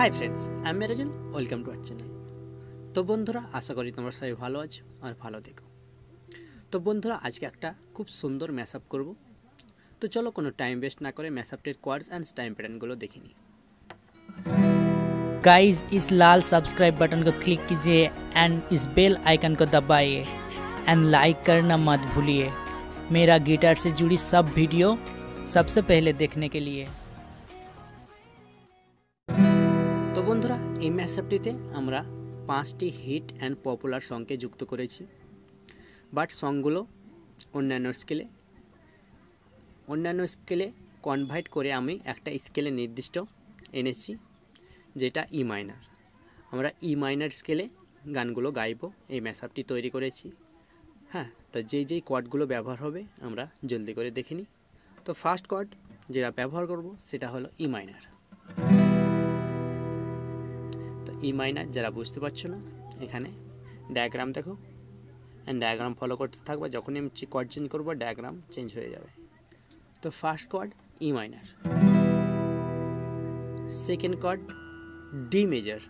High friends আমি Merajul welcome to our channel তো বন্ধুরা আশা করি তোমরা সবাই ভালো আছো আর ভালো দেখো তো বন্ধুরা আজকে একটা খুব সুন্দর ম্যাস আপ করবো তো চলো কোনো টাইম ওয়েস্ট না করে ম্যাস আপটির কোয়ার্ডস অ্যান্ড টাইম প্যাটার্নগুলো দেখে নিই गाइस इस लाल सब्सक्राइब बटन को क्लिक कीजिए एंड इस बेल आइकन को दबाइए एंड लाइक करना मत भूलिए मेरा गिटार से जुड़ी सब वीडियो सबसे पहले देखने के लिए তো বন্ধুরা, এই ম্যাশ আপটিতে আমরা পাঁচটি হিট অ্যান্ড পপুলার সংকে যুক্ত করেছি। বাট সংগুলো অন্যান্য স্কেলে অন্যান্য স্কেলে কনভার্ট করে আমি একটা স্কেলে নির্দিষ্ট এনেছি, যেটা ই মাইনার আমরা ই মাইনার স্কেলে গানগুলো গাইবো, এই ম্যাসআপটি তৈরি করেছি। হ্যাঁ তো যেই যেই কর্ডগুলো ব্যবহার হবে, আমরা জলদি করে দেখে নিই। তো ফার্স্ট কর্ড যেটা ব্যবহার করব, সেটা হলো ই মাইনার তো ই মাইনার যারা বুঝতে পারছ না, এখানে ডায়াগ্রাম দেখো। অ্যান্ড ডায়াগ্রাম ফলো করতে থাকবে, যখনই আমি কোয়ার্ড চেঞ্জ করব ডায়াগ্রাম চেঞ্জ হয়ে যাবে। তো first chord E minor second chord D major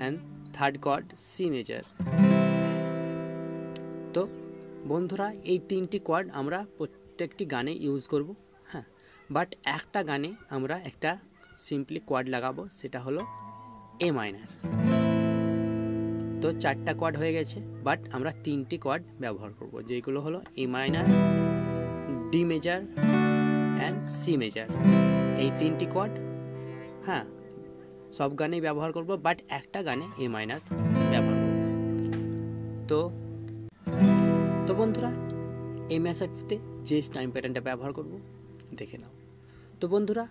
and third chord C major তো বন্ধুরা, এই তিনটি কোয়ার্ড আমরা প্রত্যেকটি গানে ইউজ করব হ্যাঁ? বাট একটা গানে আমরা একটা সিম্পলি কোয়াড লাগাবো, সেটা হলো এ মাইনার তো চারটা কোয়াড হয়ে গেছে বাট আমরা তিনটি কোয়াড ব্যবহার করব, যেগুলো হলো A minor D major and C major এই তিনটি কোয়াড হ্যাঁ সব গানেই ব্যবহার করব বাট একটা গানে এ মাইনার ব্যবহার করব। তো তো বন্ধুরা, এই ম্যাসাজটিতে যে টাইম প্যাটার্নটা ব্যবহার করব, দেখে নাও। তো বন্ধুরা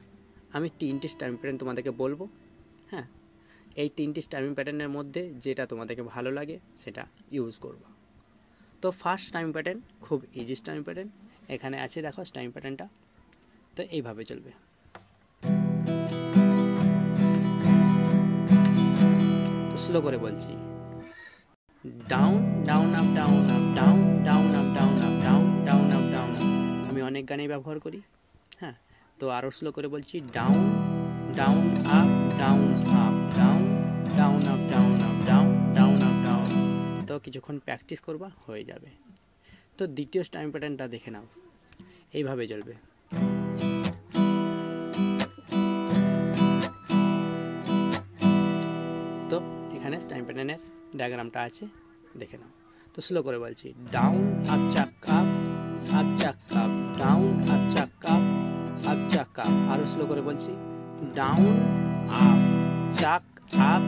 আমি তিনটি টাইম প্যাটার্ন তোমাদেরকে বলব হ্যাঁ? এই তিনটি টাইমিং প্যাটার্নের মধ্যে যেটা তোমাদেরকে ভালো লাগে সেটা ইউজ করবা। তো ফার্স্ট টাইম প্যাটার্ন, খুব ইজি টাইম প্যাটার্ন, এখানে আছে দেখো টাইম প্যাটার্নটা। তো এইভাবে চলবে। তো স্লো করে বলছি। Down down up down up down down up down up down down up down আমি অনেক গানেই ব্যবহার করি হ্যাঁ? তো আরও স্লো করে বলছি down down up down up down down up down up down down up down তো কিছুক্ষণ প্র্যাকটিস করবা, হয়ে যাবে। তো দ্বিতীয় টাইম প্যাটার্নটা দেখে নাও। এইভাবে চলবে। তো এখানে টাইম প্যাটার্নের ডায়াগ্রামটা আছে, দেখে নাও। তো স্লো করে বলছি down up chuck up up chuck up down up chuck up আরও স্লো করে বলছি। Down up chuck up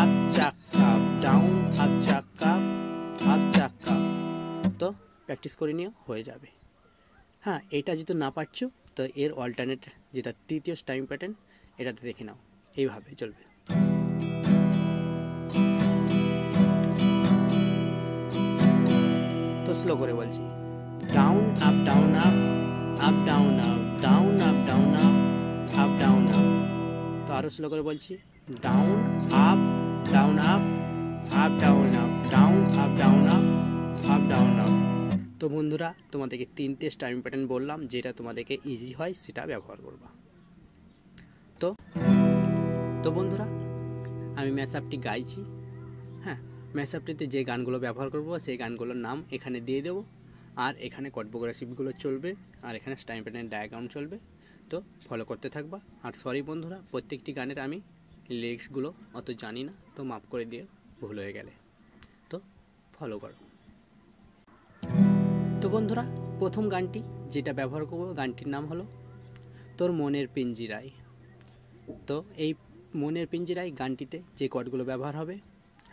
up chuck up down up chuck up up chuck up তো প্র্যাকটিস করে নিও, হয়ে যাবে। হ্যাঁ এটা যেহেতু না পারছ, তো এর অল্টারনেট যেটা তৃতীয় টাইম প্যাটার্ন এটাতে দেখে নাও। এইভাবে চলবে। তো স্লো করে বলছি। ডাউন আপ ডাউন আপ আরও স্লো করে বলছি। Down up down up up down up down up down up up down up তো বন্ধুরা, তোমাদেরকে তিনটে স্টাইম প্যাটার্ন বললাম, যেটা তোমাদেরকে ইজি হয়, সেটা ব্যবহার করবা। তো তো বন্ধুরা, আমি ম্যাচ আপটি গাইছি। হ্যাঁ ম্যাচ আপটিতে যে গানগুলো ব্যবহার করব, সেই গানগুলোর নাম এখানে দিয়ে দেবো। আর এখানে কট প্রোগ্রেসিভগুলো চলবে, আর এখানে টাইম প্যাটার্ন ডায়াগ্রাম চলবে। তো ফলো করতে থাকবা। আর সরি বন্ধুরা, প্রত্যেকটি গানের আমি লিরিক্সগুলো অত জানি না, তো মাফ করে দিয়ে ভুল হয়ে গেলে। তো ফলো করো। তো বন্ধুরা, প্রথম গানটি যেটা ব্যবহার করব, গানটির নাম হলো তোর মনের পিঞ্জিরায় তো এই মনের পিঞ্জিরায় গানটিতে যে কর্ডগুলো ব্যবহার হবে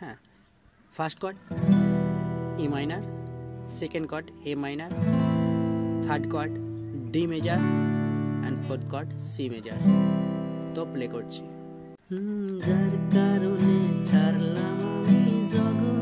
হ্যাঁ first chord E minor second chord A minor third chord D major and fourth chord C major তো প্লে করছি। যার কারণে ছাড়লাম আমি জগত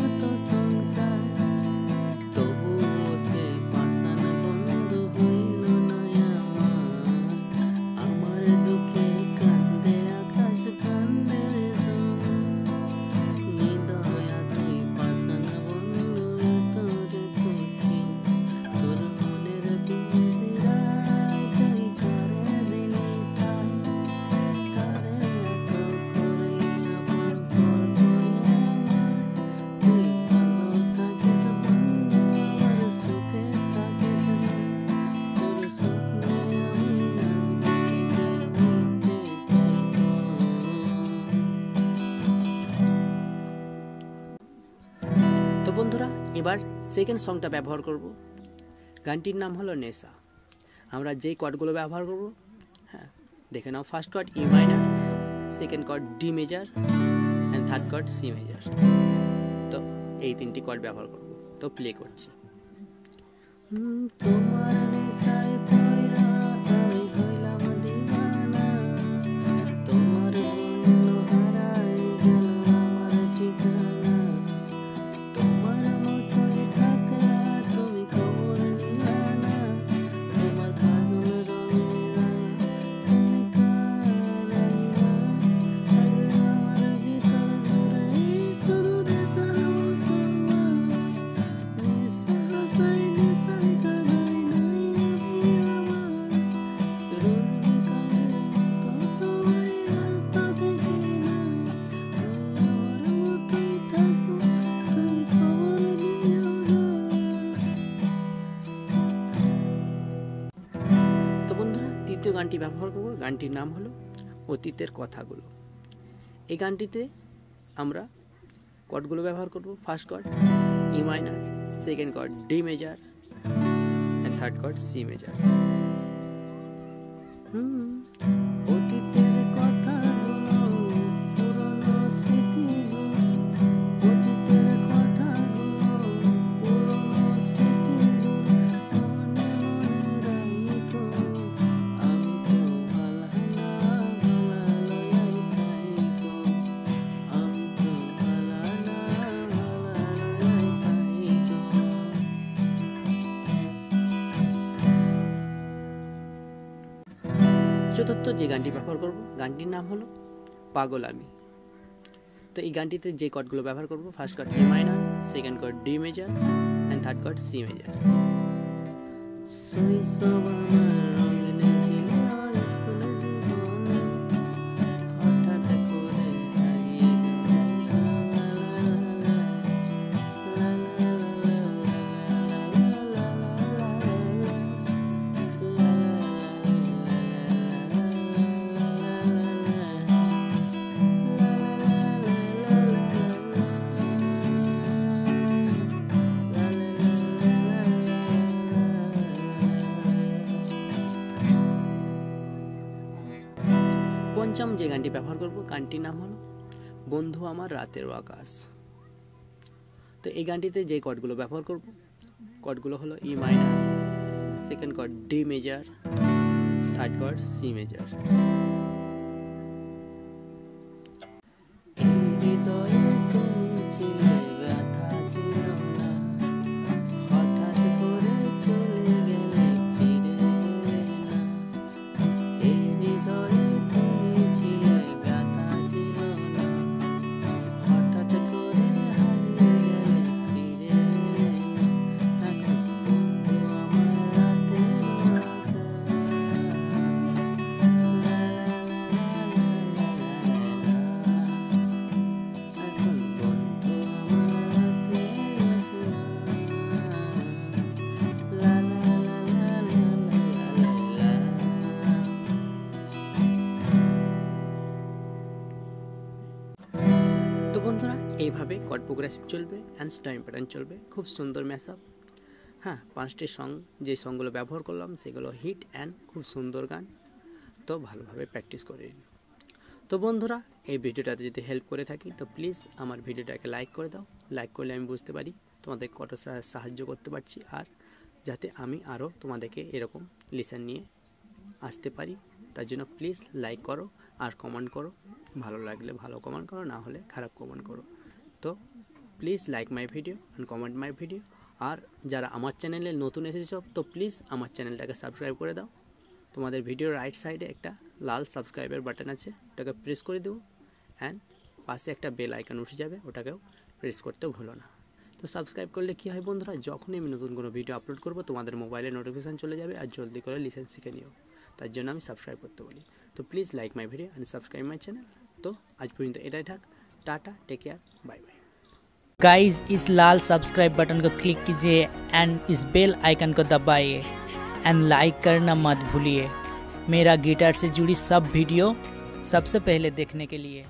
এবার সেকেন্ড সংটা ব্যবহার করব। গানটির নাম হলো নেশা। আমরা যেই কর্ডগুলো ব্যবহার করব হ্যাঁ দেখে নাও first chord E minor second chord D major and third chord C major তো এই তিনটি কর্ড ব্যবহার করব। তো প্লে করছি। তোমার নেশায় গানটি ব্যবহার করব, গানটির নাম হলো অতীতের কথাগুলো। এই গানটিতে আমরা কর্ডগুলো ব্যবহার করব first chord E minor second chord D major and third chord C major অতীতের চতুর্থ যে গানটি ব্যবহার করব, গানটির নাম হলো পাগল আমি। তো এই গানটিতে যে কর্ডগুলো ব্যবহার করব, first chord A minor, second chord D major and third chord C major. শৈশব যে গানটি ব্যবহার করব, গানটির নাম হলো বন্ধু আমার রাতের আকাশ। তো এই গানটিতে যে কর্ডগুলো ব্যবহার করব, কর্ডগুলো হলো E minor second chord D major third chord C major তো বন্ধুরা, এইভাবে কট প্রোগ্রেসিভ চলবে অ্যান্ড টাইম প্যাটার্ন চলবে। খুব সুন্দর ম্যাসআপ হ্যাঁ পাঁচটি সং যে সংগুলো ব্যবহার করলাম, সেগুলো হিট অ্যান্ড খুব সুন্দর গান। তো ভালোভাবে প্র্যাকটিস করে তো বন্ধুরা, এই ভিডিওটাতে যদি হেল্প করে থাকি, তো প্লিজ আমার ভিডিওটাকে লাইক করে দাও। লাইক করলে আমি বুঝতে পারি তোমাদের কত সাহায্য করতে পারছি। আর যাতে আমি আরও তোমাদেরকে এরকম লিসেন নিয়ে আসতে পারি। তার জন্য প্লিজ লাইক করো আর কমেন্ট করো। ভালো লাগলে ভালো কমেন্ট করো, না হলে খারাপ কমেন্ট করো। তো please like my video and comment my video আর যারা আমার চ্যানেলে নতুন এসেছ, তো প্লিজ আমার চ্যানেলটাকে সাবস্ক্রাইব করে দাও। তোমাদের ভিডিওর রাইট সাইডে একটা লাল সাবস্ক্রাইবের বাটন আছে, ওটাকে প্রেস করে দেবো অ্যান্ড পাশে একটা বেল আইকন উঠে যাবে, ওটাকেও প্রেস করতে ভুলো না। তো সাবস্ক্রাইব করলে কী হয় বন্ধুরা, যখনই আমি নতুন কোনো ভিডিও আপলোড করব, তোমাদের মোবাইলে নোটিফিকেশান চলে যাবে আর জলদি করে লিসেন শিখে নিও। তার জন্য আমি সাবস্ক্রাইব করতে বলি তো please like my video and subscribe my channel তো আজ পর্যন্ত এটাই থাক tata take care bye bye guys इस लाल सब्सक्राइब बटन को क्लिक कीजिए एंड इस बेल आइकन को दबाइए एंड लाइक करना मत भूलिए मेरा गिटार से जुड़ी सब वीडियो सबसे पहले देखने के लिए